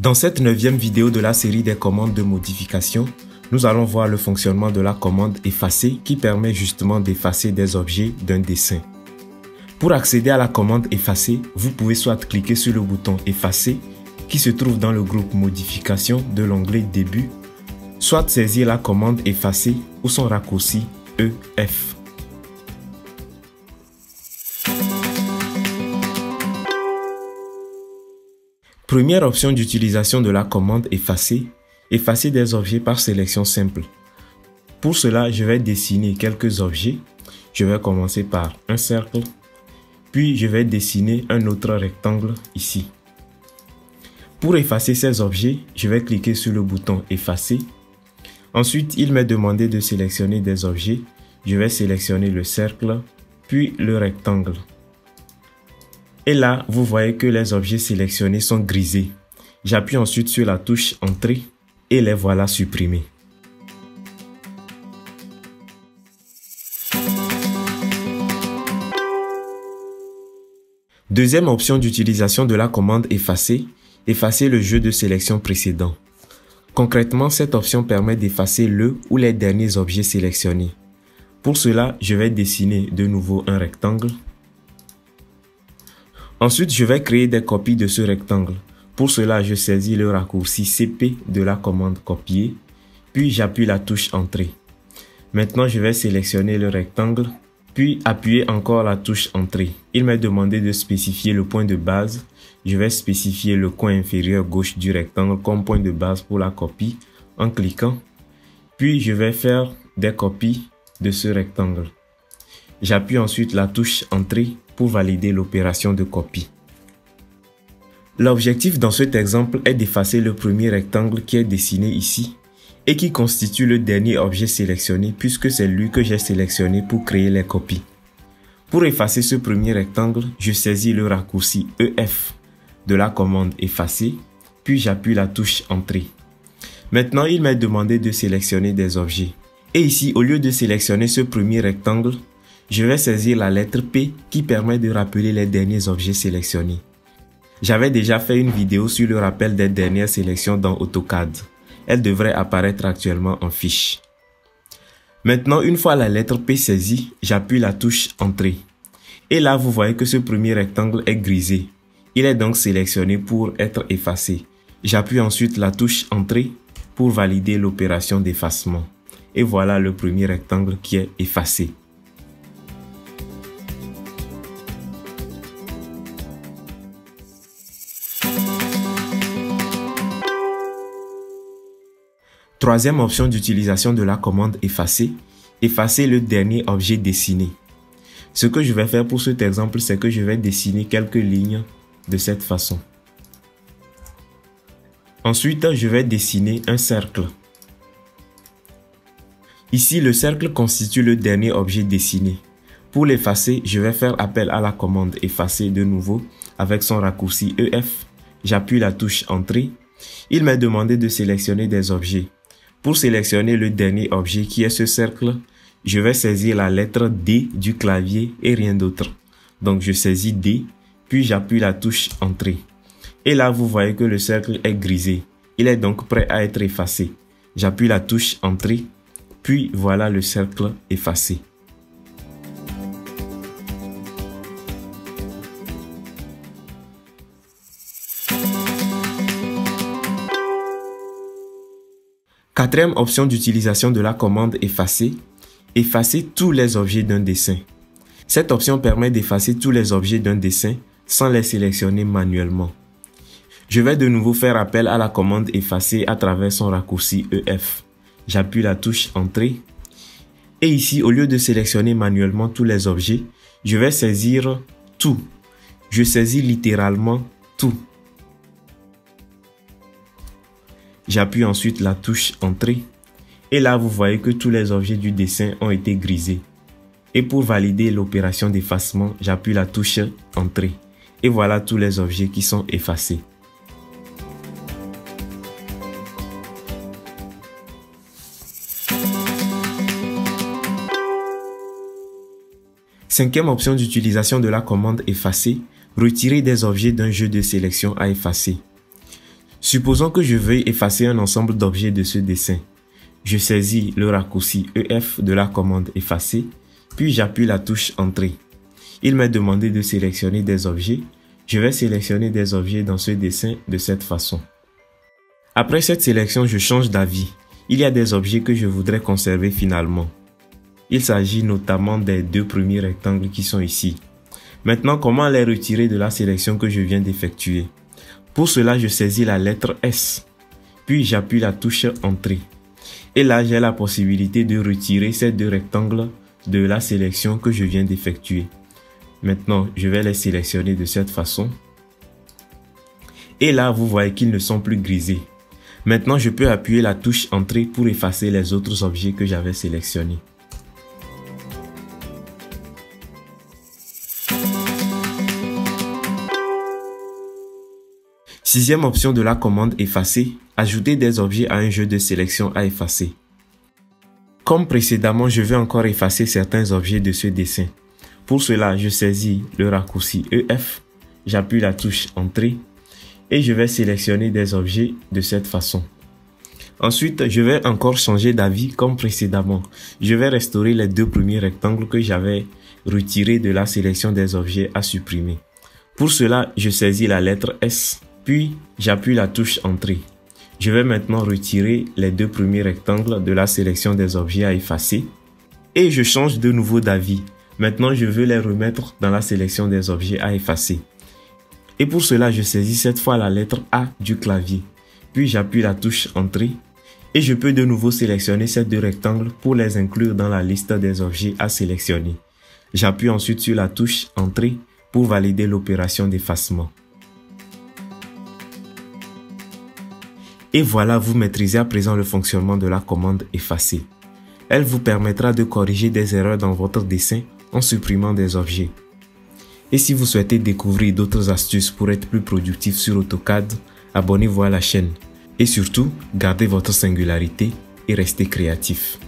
Dans cette neuvième vidéo de la série des commandes de modification, nous allons voir le fonctionnement de la commande effacer qui permet justement d'effacer des objets d'un dessin. Pour accéder à la commande effacer, vous pouvez soit cliquer sur le bouton effacer qui se trouve dans le groupe modification de l'onglet début, soit saisir la commande effacer ou son raccourci EF. Première option d'utilisation de la commande effacer, effacer des objets par sélection simple. Pour cela, je vais dessiner quelques objets. Je vais commencer par un cercle, puis je vais dessiner un autre rectangle ici. Pour effacer ces objets, je vais cliquer sur le bouton effacer. Ensuite, il m'est demandé de sélectionner des objets. Je vais sélectionner le cercle, puis le rectangle. Et là, vous voyez que les objets sélectionnés sont grisés. J'appuie ensuite sur la touche Entrée et les voilà supprimés. Deuxième option d'utilisation de la commande effacer, effacer le jeu de sélection précédent. Concrètement, cette option permet d'effacer le ou les derniers objets sélectionnés. Pour cela, je vais dessiner de nouveau un rectangle Ensuite, je vais créer des copies de ce rectangle. Pour cela, je saisis le raccourci CP de la commande copier, puis j'appuie la touche Entrée. Maintenant, je vais sélectionner le rectangle, puis appuyer encore la touche Entrée. Il m'a demandé de spécifier le point de base. Je vais spécifier le coin inférieur gauche du rectangle comme point de base pour la copie en cliquant. Puis, je vais faire des copies de ce rectangle. J'appuie ensuite la touche Entrée valider l'opération de copie. L'objectif dans cet exemple est d'effacer le premier rectangle qui est dessiné ici et qui constitue le dernier objet sélectionné puisque c'est lui que j'ai sélectionné pour créer les copies. Pour effacer ce premier rectangle, je saisis le raccourci EF de la commande effacer, puis j'appuie la touche Entrée. Maintenant, il m'a demandé de sélectionner des objets. Et ici, au lieu de sélectionner ce premier rectangle, je vais saisir la lettre P qui permet de rappeler les derniers objets sélectionnés. J'avais déjà fait une vidéo sur le rappel des dernières sélections dans AutoCAD. Elle devrait apparaître actuellement en fiche. Maintenant, une fois la lettre P saisie, j'appuie la touche Entrée. Et là, vous voyez que ce premier rectangle est grisé. Il est donc sélectionné pour être effacé. J'appuie ensuite la touche Entrée pour valider l'opération d'effacement. Et voilà le premier rectangle qui est effacé. Troisième option d'utilisation de la commande effacer, effacer le dernier objet dessiné. Ce que je vais faire pour cet exemple, c'est que je vais dessiner quelques lignes de cette façon. Ensuite, je vais dessiner un cercle. Ici, le cercle constitue le dernier objet dessiné. Pour l'effacer, je vais faire appel à la commande effacer de nouveau avec son raccourci EF. J'appuie la touche Entrée. Il m'a demandé de sélectionner des objets. Pour sélectionner le dernier objet qui est ce cercle, je vais saisir la lettre D du clavier et rien d'autre. Donc je saisis D, puis j'appuie la touche Entrée. Et là, vous voyez que le cercle est grisé. Il est donc prêt à être effacé. J'appuie la touche Entrée, puis voilà le cercle effacé. Quatrième option d'utilisation de la commande effacer, effacer tous les objets d'un dessin. Cette option permet d'effacer tous les objets d'un dessin sans les sélectionner manuellement. Je vais de nouveau faire appel à la commande effacer à travers son raccourci EF. J'appuie la touche Entrée. Et ici, au lieu de sélectionner manuellement tous les objets, je vais saisir tout. Je saisis littéralement tout. J'appuie ensuite la touche Entrée. Et là, vous voyez que tous les objets du dessin ont été grisés. Et pour valider l'opération d'effacement, j'appuie la touche Entrée. Et voilà tous les objets qui sont effacés. Cinquième option d'utilisation de la commande effacer, retirer des objets d'un jeu de sélection à effacer. Supposons que je veuille effacer un ensemble d'objets de ce dessin. Je saisis le raccourci EF de la commande effacer, puis j'appuie la touche Entrée. Il m'a demandé de sélectionner des objets. Je vais sélectionner des objets dans ce dessin de cette façon. Après cette sélection, je change d'avis. Il y a des objets que je voudrais conserver finalement. Il s'agit notamment des deux premiers rectangles qui sont ici. Maintenant, comment les retirer de la sélection que je viens d'effectuer? Pour cela, je saisis la lettre S, puis j'appuie la touche Entrée. Et là, j'ai la possibilité de retirer ces deux rectangles de la sélection que je viens d'effectuer. Maintenant, je vais les sélectionner de cette façon. Et là, vous voyez qu'ils ne sont plus grisés. Maintenant, je peux appuyer la touche Entrée pour effacer les autres objets que j'avais sélectionnés. Sixième option de la commande effacer, ajouter des objets à un jeu de sélection à effacer. Comme précédemment, je vais encore effacer certains objets de ce dessin. Pour cela, je saisis le raccourci EF, j'appuie la touche Entrée et je vais sélectionner des objets de cette façon. Ensuite, je vais encore changer d'avis comme précédemment. Je vais restaurer les deux premiers rectangles que j'avais retirés de la sélection des objets à supprimer. Pour cela, je saisis la lettre S puis, j'appuie la touche Entrée. Je vais maintenant retirer les deux premiers rectangles de la sélection des objets à effacer. Et je change de nouveau d'avis. Maintenant, je veux les remettre dans la sélection des objets à effacer. Et pour cela, je saisis cette fois la lettre A du clavier. Puis j'appuie la touche Entrée. Et je peux de nouveau sélectionner ces deux rectangles pour les inclure dans la liste des objets à sélectionner. J'appuie ensuite sur la touche Entrée pour valider l'opération d'effacement. Et voilà, vous maîtrisez à présent le fonctionnement de la commande effacer. Elle vous permettra de corriger des erreurs dans votre dessin en supprimant des objets. Et si vous souhaitez découvrir d'autres astuces pour être plus productif sur AutoCAD, abonnez-vous à la chaîne. Et surtout, gardez votre singularité et restez créatif.